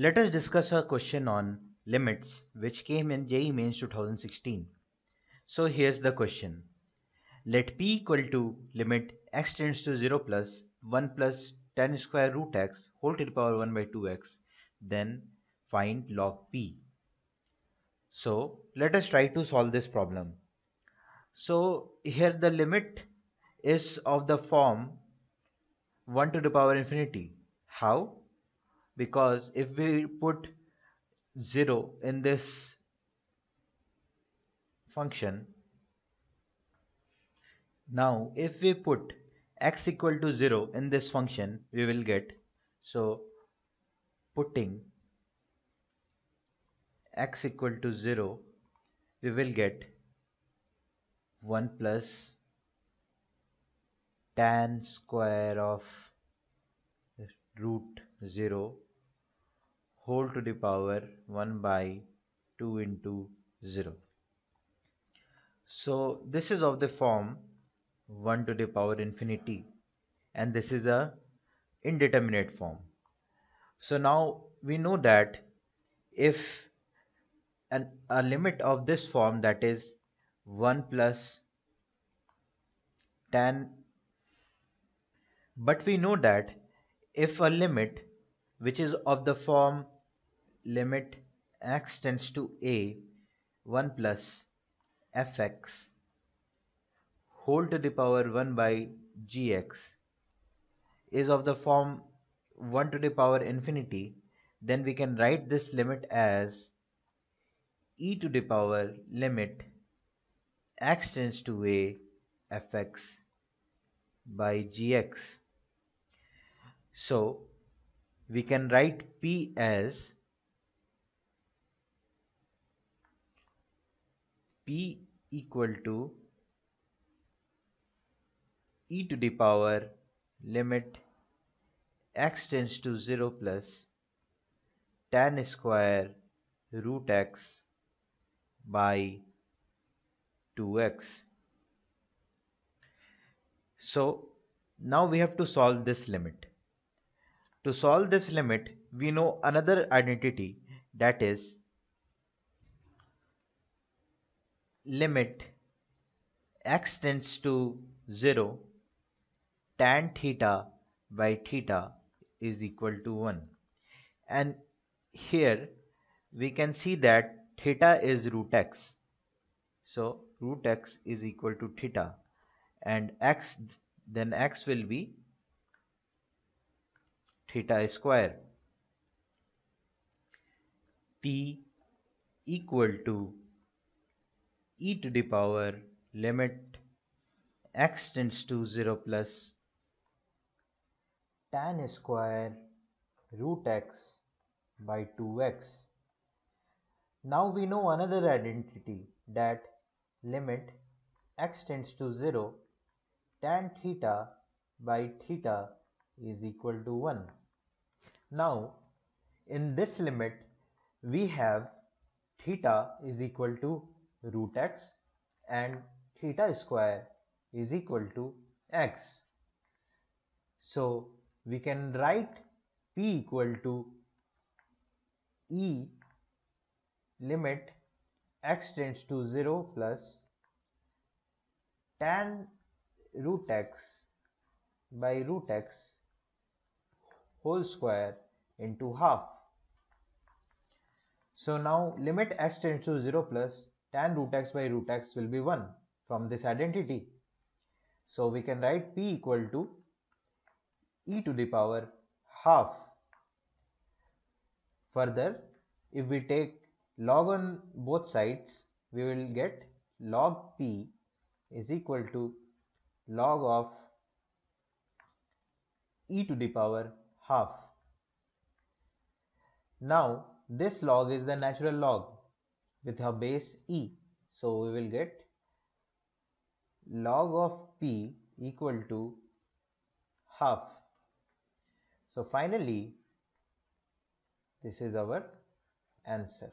Let us discuss a question on limits which came in JEE Mains 2016. So here's the question. Let p equal to limit x tends to 0 plus 1 plus tan square root x whole to the power 1 by 2x then find log p. So let us try to solve this problem. So here the limit is of the form 1 to the power infinity. How? Because if we put 0 in this function now if we put x equal to 0 in this function we will get so putting x equal to 0 we will get 1 plus tan square of root 0 whole to the power 1 by 2 into 0. So this is of the form 1 to the power infinity and this is a indeterminate form. So now we know that if an, a limit of this form that is 1 plus tan but we know that if a limit which is of the form limit x tends to a 1 plus fx whole to the power 1 by gx is of the form 1 to the power infinity then we can write this limit as e to the power limit x tends to a fx by gx. So we can write p as p equal to e to the power limit x tends to 0 plus tan square root x by 2x. So now we have to solve this limit. To solve this limit, we know another identity that is limit x tends to 0 tan theta by theta is equal to 1 and here we can see that theta is root x. So root x is equal to theta. And x then x will be theta square. P equal to e to the power limit x tends to 0 plus tan square root x by 2x. Now we know another identity that limit x tends to 0 tan theta by theta is equal to 1. Now in this limit we have theta is equal to root x and theta square is equal to x. So we can write p equal to e limit x tends to 0 plus tan root x by root x whole square into half. So now limit x tends to 0 plus tan root x by root x will be 1 from this identity. So we can write p equal to e to the power half. Further, if we take log on both sides, we will get log p is equal to log of e to the power half. Now, this log is the natural log with a base e. So we will get log of p equal to half. So finally, this is our answer.